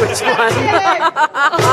which one.